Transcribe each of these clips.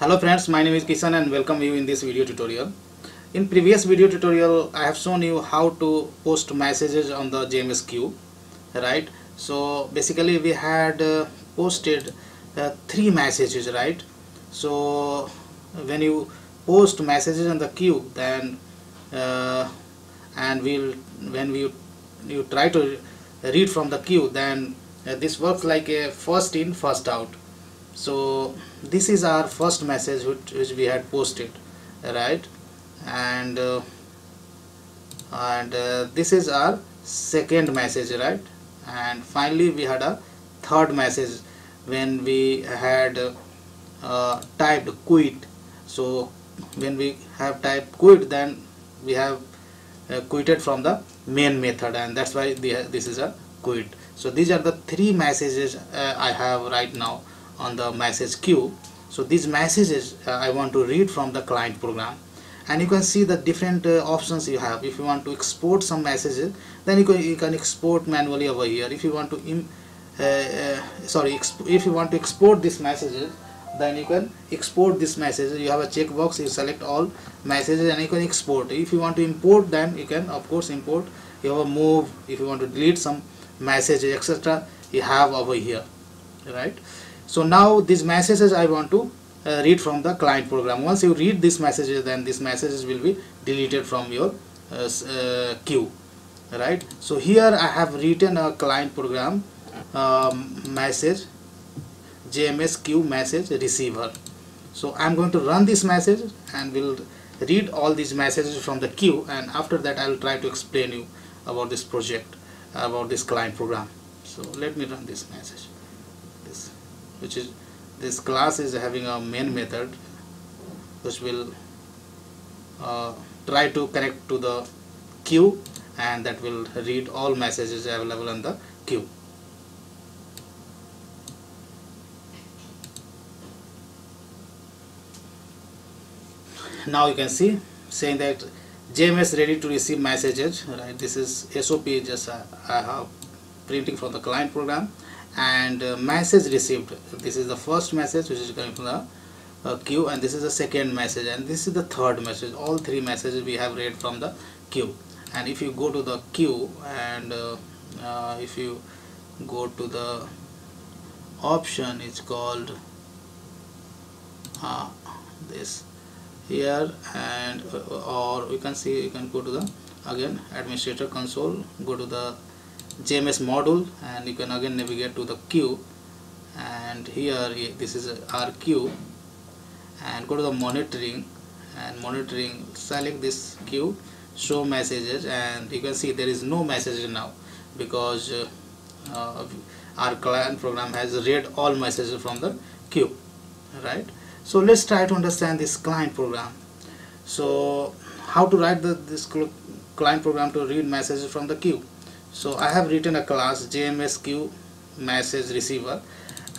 Hello friends, my name is Kishan and welcome you in this video tutorial. In previous video tutorial, I have shown you how to post messages on the JMS queue, right? So basically we had uh, posted uh, three messages, right? So when you post messages on the queue, then uh, and we'll when we you try to read from the queue, then uh, this works like a first in, first out so this is our first message which, which we had posted right? And uh, and uh, this is our second message right? And finally we had a third message when we had uh, typed quit. So when we have typed quit then we have uh, quitted from the main method and that's why the, this is a quit. So these are the three messages uh, I have right now on the message queue. So these messages uh, I want to read from the client program. And you can see the different uh, options you have. If you want to export some messages then you can, you can export manually over here. If you want to Im uh, uh sorry if you want to export these messages then you can export this message you have a checkbox you select all messages and you can export. If you want to import then you can of course import. You have a move if you want to delete some messages etc you have over here right so now these messages I want to uh, read from the client program. Once you read these messages then these messages will be deleted from your uh, uh, queue right? So here I have written a client program um, message JMS queue message receiver. So I'm going to run this message and will read all these messages from the queue and after that I will try to explain you about this project about this client program. So let me run this message which is this class is having a main method which will uh, try to connect to the queue and that will read all messages available in the queue. Now you can see saying that JMS ready to receive messages right? This is SOP just uh, I have printing from the client program and uh, message received. This is the first message which is coming from the uh, queue and this is the second message and this is the third message. All three messages we have read from the queue. And if you go to the queue and uh, uh if you go to the option it's called uh, this here and uh, or you can see you can go to the again administrator console go to the JMS module and you can again navigate to the queue. And here this is our queue. And go to the monitoring and monitoring select this queue show messages and you can see there is no message now because uh, uh, our client program has read all messages from the queue right? So let's try to understand this client program. So how to write the, this client program to read messages from the queue so I have written a class JMS queue message receiver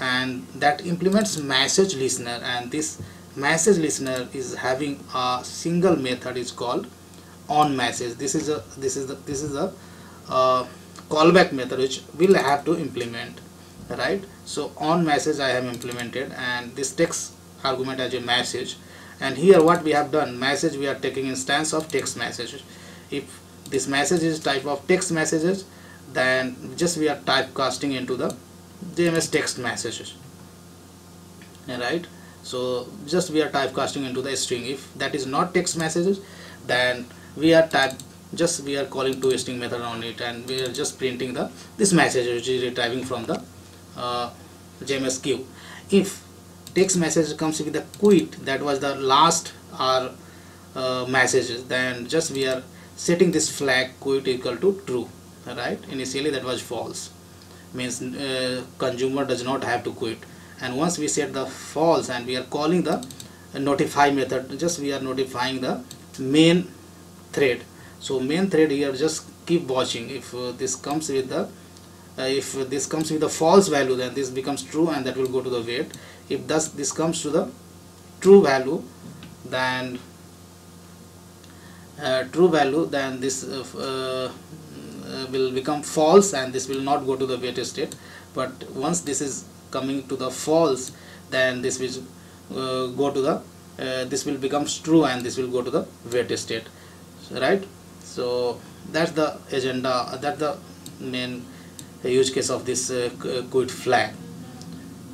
and that implements message listener and this message listener is having a single method is called on message. This is a this is the this is a uh, callback method which we'll have to implement right? So on message I have implemented and this text argument as a message and here what we have done message we are taking instance of text message. If this message is type of text messages then just we are typecasting into the JMS text messages. Right so just we are typecasting into the string. If that is not text messages then we are type just we are calling to string method on it and we are just printing the this message which is retrieving from the uh, JMS queue. If text message comes with the quit that was the last our uh, messages then just we are setting this flag quit equal to true right? Initially that was false. Means uh, consumer does not have to quit. And once we set the false and we are calling the notify method just we are notifying the main thread. So main thread here just keep watching. If uh, this comes with the uh, if this comes with a false value then this becomes true and that will go to the wait if thus this comes to the true value then true value then this uh, uh, will become false and this will not go to the wait state. But once this is coming to the false then this will uh, go to the uh, this will become true and this will go to the wait state. Right? So that's the agenda that's the main use case of this uh, quit flag.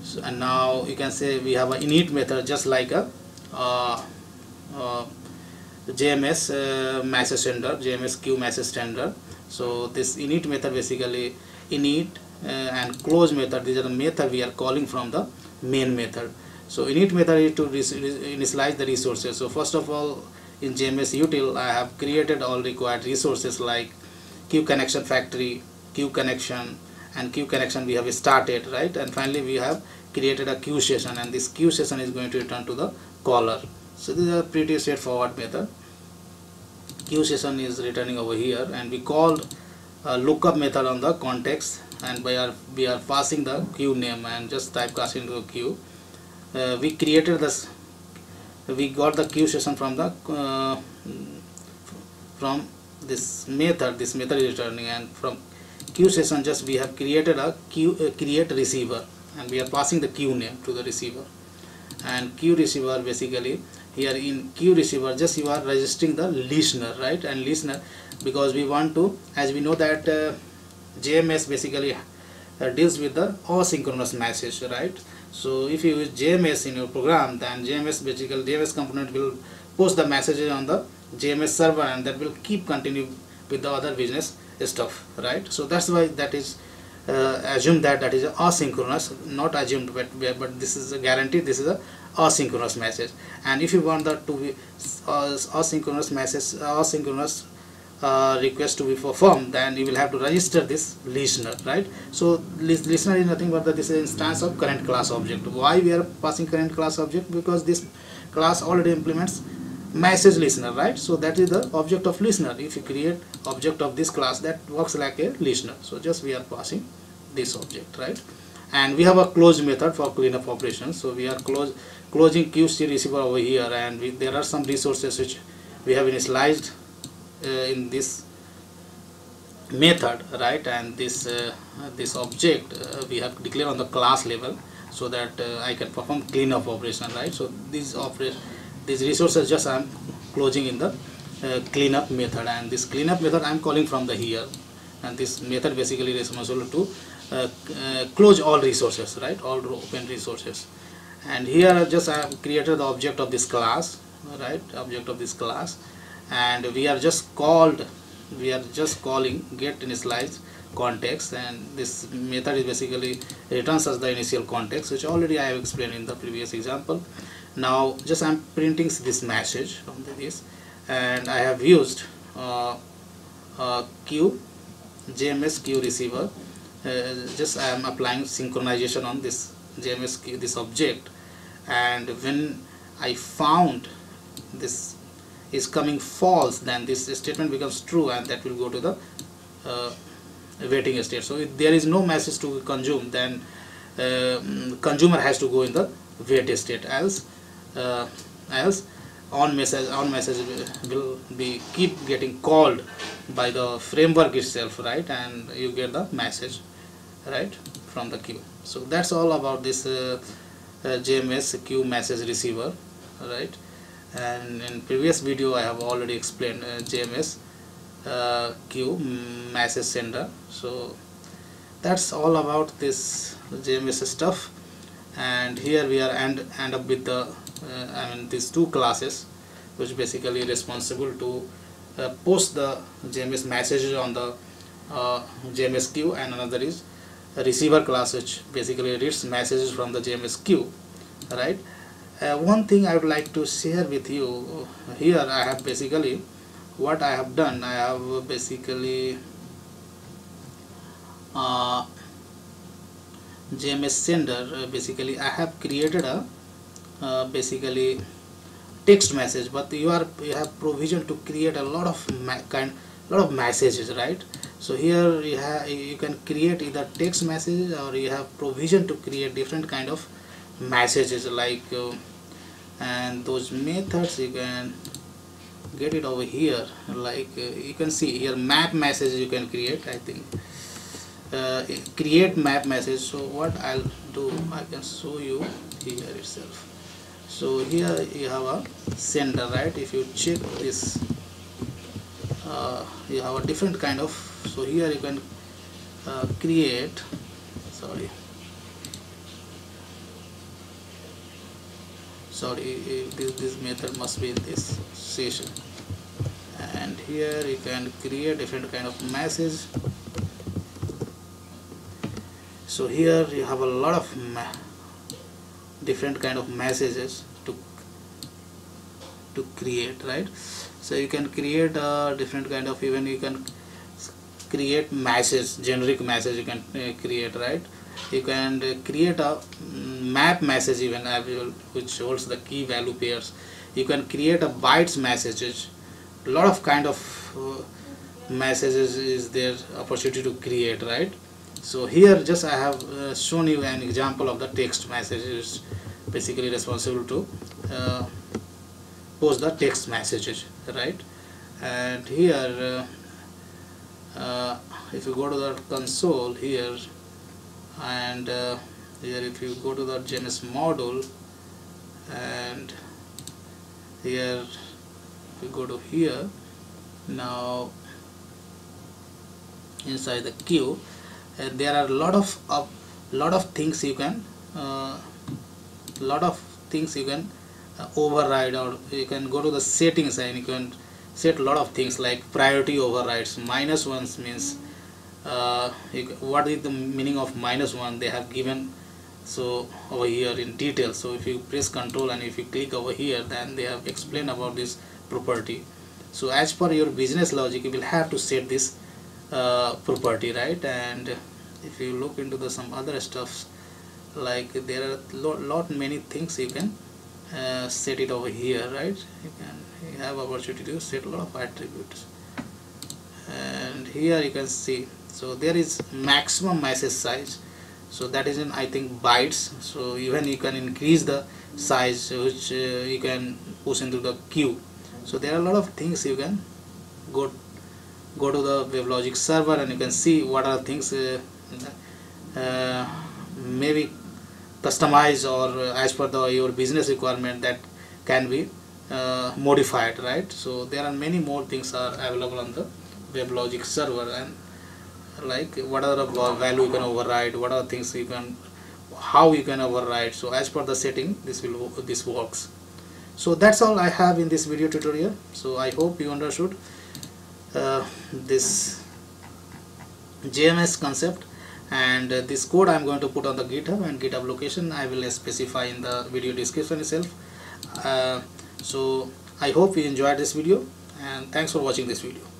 So, and now you can say we have a init method just like a uh, uh, JMS uh, message sender JMS queue message sender. So this init method basically init uh, and close method these are the method we are calling from the main method. So init method is to initialize the resources. So first of all in JMS util I have created all required resources like queue connection factory queue connection and queue connection we have started right? And finally we have created a queue session and this queue session is going to return to the caller so this is a pretty straightforward method. Queue session is returning over here and we called a lookup method on the context and we are we are passing the queue name and just typecasting into the queue uh, we created this we got the queue session from the uh, from this method. This method is returning and from queue session just we have created a queue uh, create receiver and we are passing the queue name to the receiver. And queue receiver basically here in queue receiver just you are registering the listener right? And listener because we want to as we know that uh, JMS basically uh, deals with the asynchronous message right? So if you use JMS in your program then JMS basically JMS component will post the messages on the JMS server and that will keep continue with the other business stuff right? So that's why that is uh, assume that that is asynchronous not assumed but but this is a guarantee this is a asynchronous message. And if you want that to be uh, asynchronous message asynchronous uh, request to be performed then you will have to register this listener right? So this listener is nothing but the, this instance of current class object. Why we are passing current class object? Because this class already implements message listener right? So that is the object of listener. If you create object of this class that works like a listener. So just we are passing this object right? And we have a close method for cleanup operations. So we are close closing QC receiver over here and we, there are some resources which we have initialized uh, in this method right? And this uh, this object uh, we have declared on the class level so that I can perform cleanup operation right? So these operation these resources just I'm closing in the uh, cleanup method. And this cleanup method I'm calling from the here. And this method basically is responsible to uh, uh, close all resources right? All open resources and here I just I have created the object of this class right? Object of this class. And we are just called we are just calling get initialize context. And this method is basically returns us the initial context which already I have explained in the previous example. Now just I'm printing this message from this. And I have used uh, uh, queue JMS queue receiver. Uh, just I am applying synchronization on this JMS this object and when I found this is coming false then this statement becomes true and that will go to the uh, waiting state. So if there is no message to consume then uh, consumer has to go in the wait state. Else uh, else on message on message will be keep getting called by the framework itself right? And you get the message right from the queue. So that's all about this uh, JMS queue message receiver right? And in previous video I have already explained uh, JMS uh, queue message sender. So that's all about this JMS stuff. And here we are end, end up with the uh, I mean these two classes which basically responsible to uh, post the JMS messages on the uh, JMS queue and another is receiver class which basically reads messages from the JMS queue right? Uh, one thing I would like to share with you here I have basically what I have done I have basically uh, JMS sender uh, basically I have created a uh, basically text message but you are you have provision to create a lot of kind lot of messages right? So here you have you can create either text messages or you have provision to create different kind of messages like uh, and those methods you can get it over here. Like uh, you can see here map message you can create I think. Uh, create map message so what I'll do I can show you here itself. So here you have a sender right? If you check this uh, you have a different kind of so here you can uh, create sorry. Sorry this, this method must be in this session. And here you can create different kind of message so here you have a lot of different kind of messages to to create right so you can create a different kind of even you can create message generic message you can uh, create right? You can uh, create a mm, map message even which holds the key value pairs. You can create a bytes messages a lot of kind of uh, messages is there opportunity to create right? So here just I have uh, shown you an example of the text messages basically responsible to uh, post the text messages right? And here uh, uh, if you go to the console here and uh, here if you go to the JMS module and here you go to here now inside the queue and there are a lot of a lot of things you can uh, lot of things you can uh, override or you can go to the settings and you can set a lot of things like priority overrides. Minus ones means uh, you, what is the meaning of minus one they have given? So over here in detail. So if you press control and if you click over here then they have explained about this property. So as per your business logic you will have to set this uh, property right? And if you look into the some other stuffs like there are lot, lot many things you can uh, set it over here right? You can you have opportunity to set a lot of attributes. And here you can see so there is maximum message size. So that is in I think bytes. So even you can increase the size which uh, you can push into the queue. So there are a lot of things you can go go to the WebLogic server and you can see what are things uh, uh, maybe customized or as per the your business requirement that can be uh, modified right? So there are many more things are available on the WebLogic server and like what are the value you can override what are the things you can how you can override. So as per the setting this will this works. So that's all I have in this video tutorial. So I hope you understood uh, this JMS concept and uh, this code I'm going to put on the github. And github location I will specify in the video description itself. Uh, so I hope you enjoyed this video and thanks for watching this video